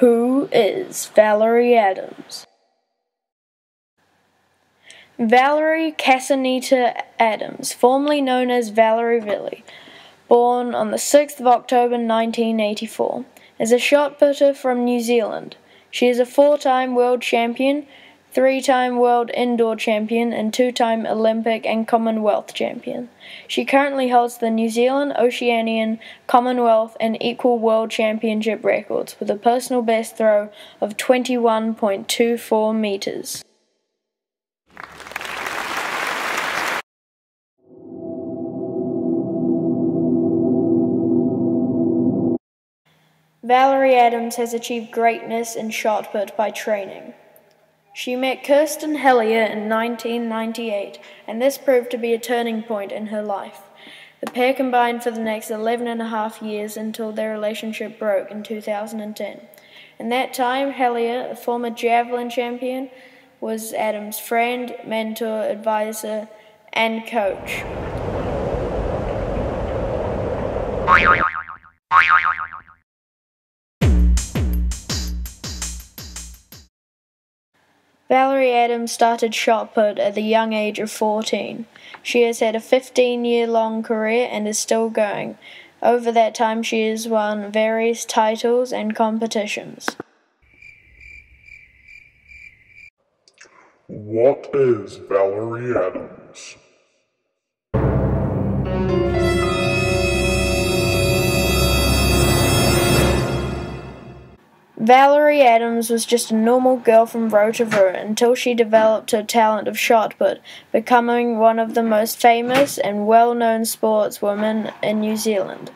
Who is Valerie Adams? Valerie Kasanita Adams, formerly known as Valerie Vili, born on the 6th of October 1984, is a shot putter from New Zealand. She is a four time world champion, three time world indoor champion, and two time Olympic and Commonwealth champion. She currently holds the New Zealand, Oceanian, Commonwealth, and Equal World Championship records with a personal best throw of 21.24 meters. Valerie Adams has achieved greatness in shot put by training. She met Kirsten Hellier in 1998, and this proved to be a turning point in her life. The pair combined for the next 11 and a half years until their relationship broke in 2010. In that time, Hellier, a former javelin champion, was Adams' friend, mentor, advisor, and coach. Valerie Adams started shot put at the young age of 14. She has had a 15 year long career and is still going. Over that time, she has won various titles and competitions. What is Valerie Adams? Valerie Adams was just a normal girl from Rotorua until she developed her talent of shot put, becoming one of the most famous and well known sportswomen in New Zealand.